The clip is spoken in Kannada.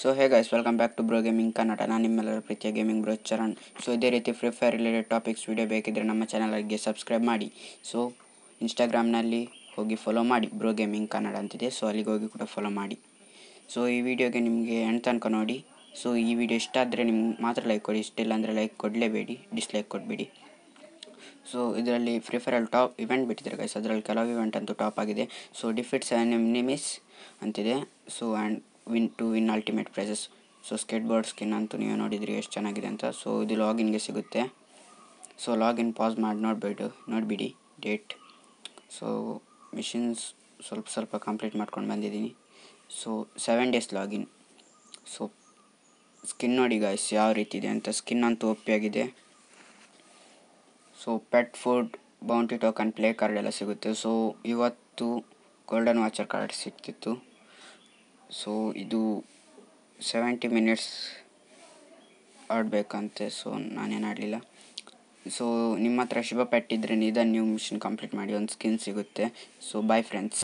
So hey guys welcome back to bro gaming Kannada ನಾನು ನಿಮ್ಮೆಲ್ಲರ ಪ್ರೀತಿಯ ಗೇಮಿಂಗ್ ಬ್ರೋ ಚರಣ್. ಸೊ ಇದೇ ರೀತಿ free fire related topics video ಬೇಕಿದ್ರೆ ನಮ್ಮ ಚಾನಲ್ಗೆ ಸಬ್ಸ್ಕ್ರೈಬ್ ಮಾಡಿ. ಸೊ ಇನ್ಸ್ಟಾಗ್ರಾಮ್ನಲ್ಲಿ ಹೋಗಿ ಫಾಲೋ ಮಾಡಿ. ಬ್ರೋ ಗೇಮಿಂಗ್ ಕನ್ನಡ ಅಂತಿದೆ. ಸೊ ಅಲ್ಲಿಗೆ ಹೋಗಿ ಕೂಡ ಫಾಲೋ ಮಾಡಿ. ಸೊ ಈ ವಿಡಿಯೋಗೆ ನಿಮಗೆ ಎಂಟು ತನಕ ನೋಡಿ. ಸೊ ಈ ವಿಡಿಯೋ ಇಷ್ಟ ಆದರೆ ನಿಮ್ಗೆ ಮಾತ್ರ ಲೈಕ್ ಕೊಡಿ. ಇಷ್ಟಿಲ್ಲ ಅಂದರೆ ಲೈಕ್ ಕೊಡಲೇಬೇಡಿ. ಡಿಸ್ಲೈಕ್ ಕೊಡಬೇಡಿ. ಸೊ ಇದರಲ್ಲಿ ಫ್ರೀ ಫೈರಲ್ಲಿ ಟಾಪ್ ಇವೆಂಟ್ ಬಿಟ್ಟಿದ್ದಾರೆ ಗೈಸ್ ಅದರಲ್ಲಿ ಕೆಲವು ಇವೆಂಟ್ ಅಂತೂ ಟಾಪ್ ಆಗಿದೆ. ಸೊ ಡಿಫಿಟ್ ನಿಮ್ ನಿಮಿಸ್ ಅಂತಿದೆ. So and win to win ultimate prizes so skateboard skin ಅಂತೂ ನೀವು ನೋಡಿದ್ರಿ ಎಷ್ಟು ಚೆನ್ನಾಗಿದೆ ಅಂತ. ಸೊ ಇದು ಲಾಗಿನ್ಗೆ ಸಿಗುತ್ತೆ. ಸೊ ಲಾಗಿನ್ ಪಾಸ್ ಮಾಡಿ ನೋಡಿಬಿಟ್ಟು ನೋಡಿಬಿಡಿ ಡೇಟ್ ಸೊ ಮಿಷಿನ್ಸ್ ಸ್ವಲ್ಪ ಸ್ವಲ್ಪ ಕಂಪ್ಲೀಟ್ ಮಾಡ್ಕೊಂಡು ಬಂದಿದ್ದೀನಿ. So seven days login so skin ನೋಡಿ ಗಾಯ್ಸ್ ಯಾವ ರೀತಿ ಇದೆ ಅಂತ. ಸ್ಕಿನ್ ಅಂತೂ ಒಪ್ಪಿಯಾಗಿದೆ so pet food bounty token play card ಎಲ್ಲ ಸಿಗುತ್ತೆ. ಸೊ ಇವತ್ತು ಗೋಲ್ಡನ್ ವಾಚರ್ ಕಾರ್ಡ್ ಸಿಗ್ತಿತ್ತು. ಸೊ ಇದು ಸೆವೆಂಟಿ ಮಿನಿಟ್ಸ್ ಆಡಬೇಕಂತೆ. ಸೊ ನಾನೇನು ಆಡಲಿಲ್ಲ. ಸೊ ನಿಮ್ಮ ಹತ್ರ ಶುಭ ಪೆಟ್ಟಿದ್ರೆ ಇದನ್ನು ನೀವು ಮಿಷನ್ ಕಂಪ್ಲೀಟ್ ಮಾಡಿ. ಒಂದು ಸ್ಕಿನ್ ಸಿಗುತ್ತೆ. So bye friends